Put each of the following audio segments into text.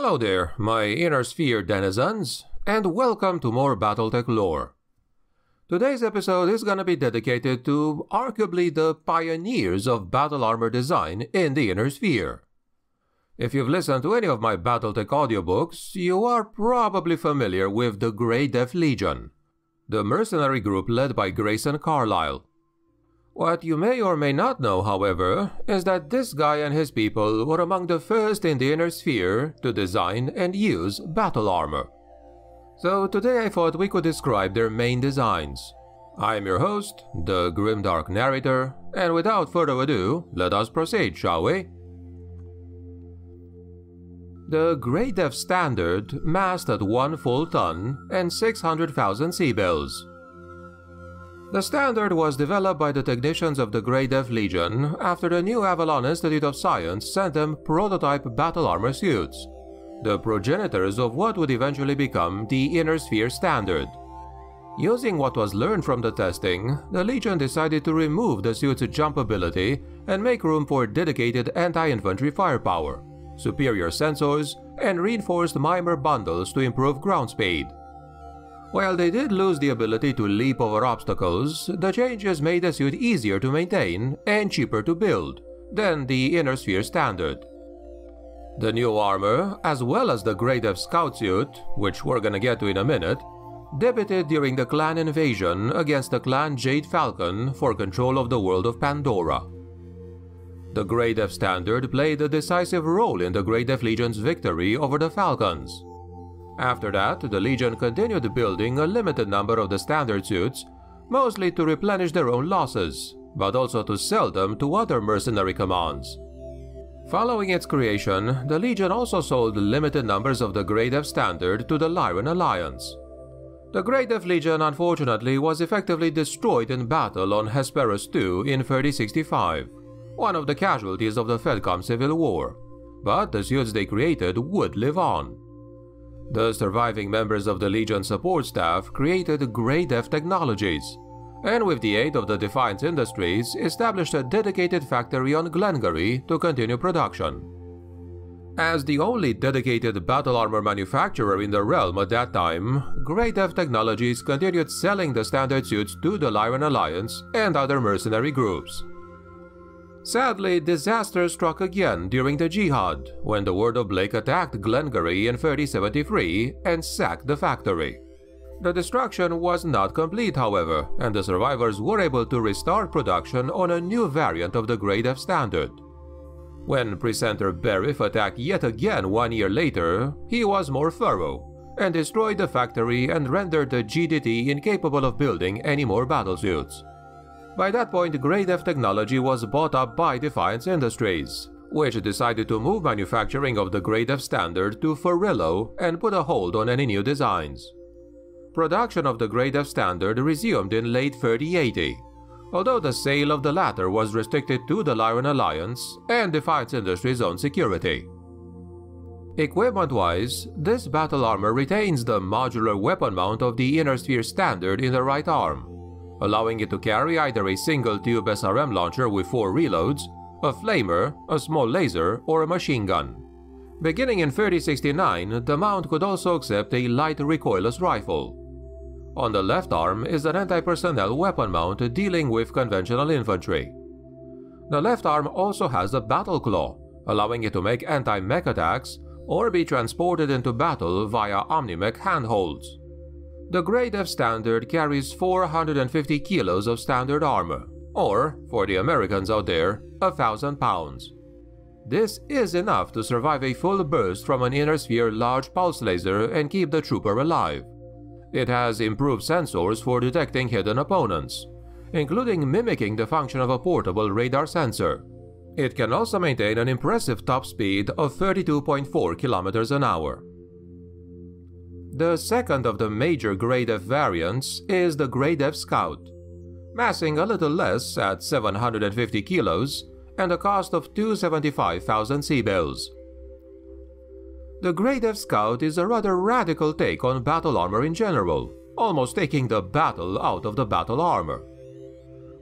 Hello there, my Inner Sphere denizens, and welcome to more Battletech lore. Today's episode is gonna be dedicated to arguably the pioneers of battle armor design in the Inner Sphere. If you've listened to any of my Battletech audiobooks, you are probably familiar with the Grey Death Legion, the mercenary group led by Grayson Carlyle. What you may or may not know, however, is that this guy and his people were among the first in the Inner Sphere to design and use battle armor. So today I thought we could describe their main designs. I am your host, the Grimdark Narrator, and without further ado, let us proceed, shall we? The Grey Death Standard massed at 1 full ton and 600,000 C-Bills. The standard was developed by the technicians of the Grey Death Legion after the New Avalon Institute of Science sent them prototype battle armor suits, the progenitors of what would eventually become the Inner Sphere Standard. Using what was learned from the testing, the Legion decided to remove the suit's jump ability and make room for dedicated anti-infantry firepower, superior sensors, and reinforced myomer bundles to improve ground speed. While they did lose the ability to leap over obstacles, the changes made the suit easier to maintain and cheaper to build than the Inner Sphere standard. The new armor, as well as the Grey Death Scout suit, which we're gonna get to in a minute, debuted during the clan invasion against the clan Jade Falcon for control of the world of Pandora. The Grey Death standard played a decisive role in the Grey Death Legion's victory over the Falcons, after that, the Legion continued building a limited number of the standard suits, mostly to replenish their own losses, but also to sell them to other mercenary commands. Following its creation, the Legion also sold limited numbers of the Grey Death Standard to the Lyran Alliance. The Grey Death Legion unfortunately was effectively destroyed in battle on Hesperus II in 3065, one of the casualties of the Fedcom Civil War, but the suits they created would live on. The surviving members of the Legion support staff created Grey Death Technologies, and with the aid of the Defiance Industries, established a dedicated factory on Glengarry to continue production. As the only dedicated battle armor manufacturer in the realm at that time, Grey Death Technologies continued selling the standard suits to the Lyran Alliance and other mercenary groups. Sadly, disaster struck again during the Jihad, when the Word of Blake attacked Glengarry in 3073 and sacked the factory. The destruction was not complete, however, and the survivors were able to restart production on a new variant of the Grey Death Standard. When Precentor Berif attacked yet again one year later, he was more thorough, and destroyed the factory and rendered the GDT incapable of building any more battlesuits. By that point, Grey Death technology was bought up by Defiance Industries, which decided to move manufacturing of the Grey Death standard to Furillo and put a hold on any new designs. Production of the Grey Death standard resumed in late 3080, although the sale of the latter was restricted to the Lyran Alliance and Defiance Industries' own security. Equipment-wise, this battle armor retains the modular weapon mount of the Inner Sphere standard in the right arm, allowing it to carry either a single-tube SRM launcher with four reloads, a flamer, a small laser, or a machine gun. Beginning in 3069, the mount could also accept a light recoilless rifle. On the left arm is an anti-personnel weapon mount dealing with conventional infantry. The left arm also has a battle claw, allowing it to make anti-mech attacks or be transported into battle via Omnimech handholds. The Grey Death Standard carries 450 kilos of standard armor, or, for the Americans out there, a thousand pounds. This is enough to survive a full burst from an inner sphere large pulse laser and keep the trooper alive. It has improved sensors for detecting hidden opponents, including mimicking the function of a portable radar sensor. It can also maintain an impressive top speed of 32.4 kilometers an hour. The second of the major Grey Death variants is the Grey Death Scout, massing a little less at 750 kilos and a cost of 275,000 C-bills. The Grey Death Scout is a rather radical take on battle armor in general, almost taking the battle out of the battle armor.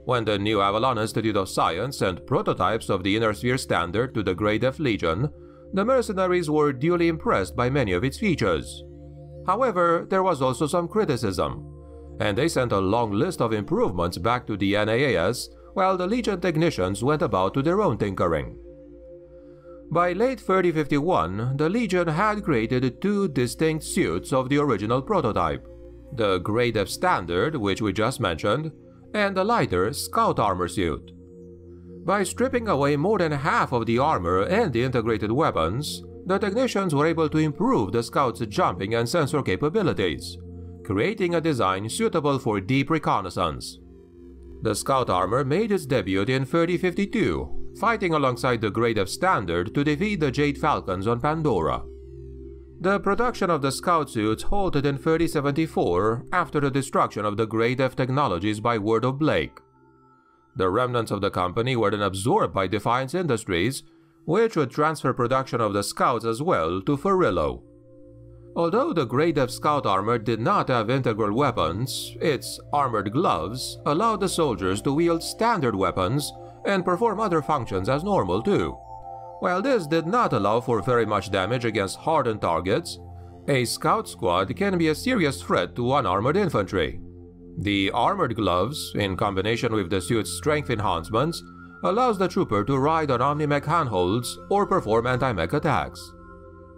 When the new Avalon Institute of Science sent prototypes of the Inner Sphere Standard to the Grey Death Legion, the mercenaries were duly impressed by many of its features. However, there was also some criticism, and they sent a long list of improvements back to the NAIS while the Legion technicians went about to their own tinkering. By late 3051, the Legion had created two distinct suits of the original prototype the Grey Death Standard, which we just mentioned, and the lighter Scout Armor suit. By stripping away more than half of the armor and the integrated weapons, the technicians were able to improve the Scout's jumping and sensor capabilities, creating a design suitable for deep reconnaissance. The Scout armor made its debut in 3052, fighting alongside the Grey Death Standard to defeat the Jade Falcons on Pandora. The production of the Scout suits halted in 3074 after the destruction of the Grey Death technologies by word of Blake. The remnants of the company were then absorbed by Defiance Industries, which would transfer production of the Scouts as well to Furillo. Although the Grey Death Scout armor did not have integral weapons, its armored gloves allowed the soldiers to wield standard weapons and perform other functions as normal too. While this did not allow for very much damage against hardened targets, a scout squad can be a serious threat to unarmored infantry. The armored gloves, in combination with the suit's strength enhancements, allows the trooper to ride on Omnimech handholds or perform anti-mech attacks.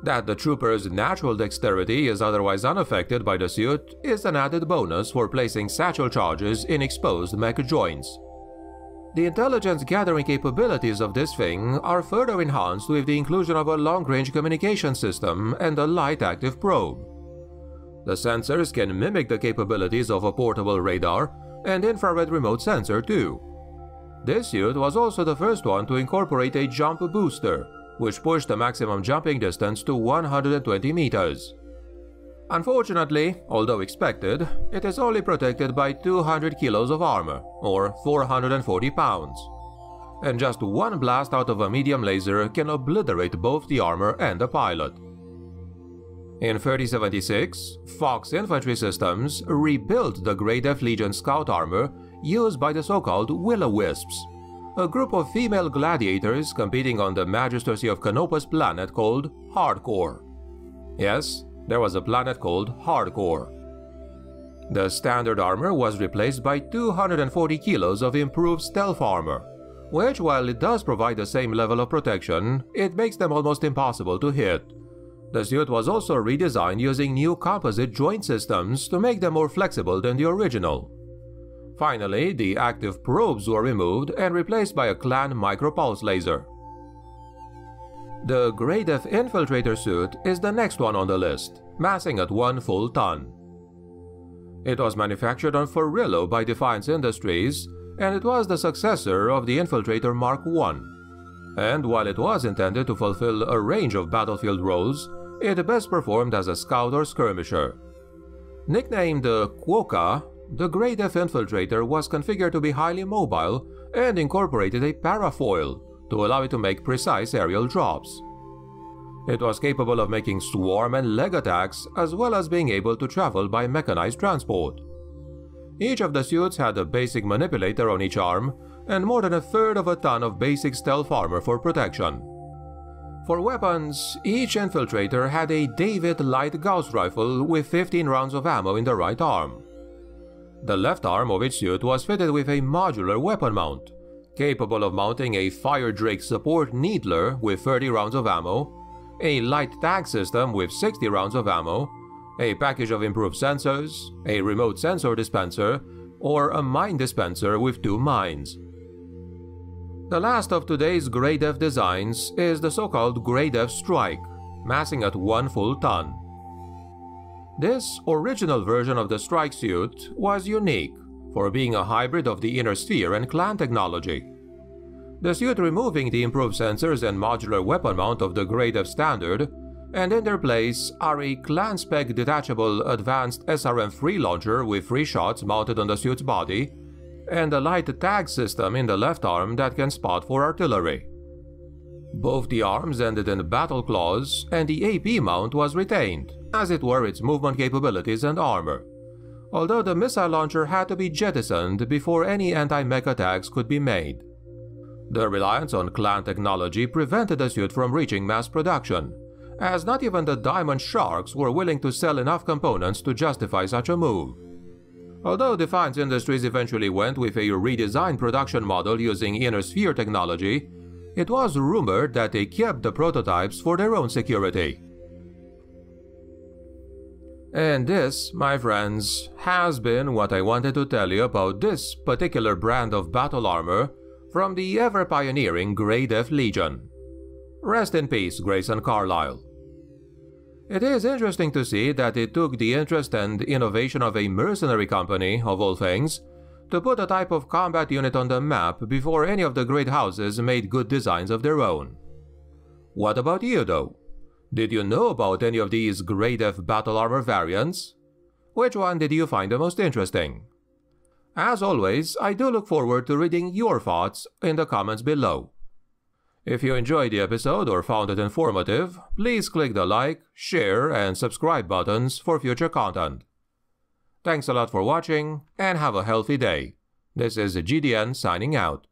That the trooper's natural dexterity is otherwise unaffected by the suit is an added bonus for placing satchel charges in exposed mech joints. The intelligence gathering capabilities of this thing are further enhanced with the inclusion of a long-range communication system and a light active probe. The sensors can mimic the capabilities of a portable radar and infrared remote sensor too. This suit was also the first one to incorporate a jump booster, which pushed the maximum jumping distance to 120 meters. Unfortunately, although expected, it is only protected by 200 kilos of armor, or 440 pounds. And just one blast out of a medium laser can obliterate both the armor and the pilot. In 3076, Fox Infantry Systems rebuilt the Grey Death Legion scout armor used by the so-called Will-O-Wisps, a group of female gladiators competing on the Magistracy of Canopus planet called Hardcore. Yes, there was a planet called Hardcore. The standard armor was replaced by 240 kilos of improved stealth armor, which while it does provide the same level of protection, it makes them almost impossible to hit. The suit was also redesigned using new composite joint systems to make them more flexible than the original. Finally, the active probes were removed and replaced by a clan micropulse laser. The Grey Death Infiltrator suit is the next one on the list, massing at one full ton. It was manufactured on Furillo by Defiance Industries, and it was the successor of the Infiltrator Mark I. And while it was intended to fulfill a range of battlefield roles, it best performed as a scout or skirmisher. Nicknamed the Quokka, the Grey Death Infiltrator was configured to be highly mobile and incorporated a parafoil to allow it to make precise aerial drops. It was capable of making swarm and leg attacks as well as being able to travel by mechanized transport. Each of the suits had a basic manipulator on each arm and more than a third of a ton of basic stealth armor for protection. For weapons, each infiltrator had a David light Gauss rifle with 15 rounds of ammo in the right arm. The left arm of each suit was fitted with a modular weapon mount, capable of mounting a Fire Drake support needler with 30 rounds of ammo, a light tag system with 60 rounds of ammo, a package of improved sensors, a remote sensor dispenser, or a mine dispenser with two mines. The last of today's Grey Death designs is the so-called Grey Death Strike, massing at one full ton. This original version of the strike suit was unique for being a hybrid of the inner sphere and clan technology. The suit removing the improved sensors and modular weapon mount of the Grey Death Standard, and in their place are a clan spec detachable advanced SRM-3 launcher with three shots mounted on the suit's body, and a light tag system in the left arm that can spot for artillery. Both the arms ended in battle claws, and the AP mount was retained, as it were its movement capabilities and armor. Although the missile launcher had to be jettisoned before any anti-mech attacks could be made. The reliance on clan technology prevented the suit from reaching mass production, as not even the Diamond Sharks were willing to sell enough components to justify such a move. Although Defiance Industries eventually went with a redesigned production model using Inner Sphere technology, it was rumored that they kept the prototypes for their own security. And this, my friends, has been what I wanted to tell you about this particular brand of battle armor from the ever pioneering Grey Death Legion. Rest in peace, Grayson Carlyle. It is interesting to see that it took the interest and innovation of a mercenary company, of all things, to put a type of combat unit on the map before any of the great houses made good designs of their own. What about you, though? Did you know about any of these Grey Death battle armor variants? Which one did you find the most interesting? As always, I do look forward to reading your thoughts in the comments below. If you enjoyed the episode or found it informative, please click the like, share, and subscribe buttons for future content. Thanks a lot for watching, and have a healthy day. This is GDN signing out.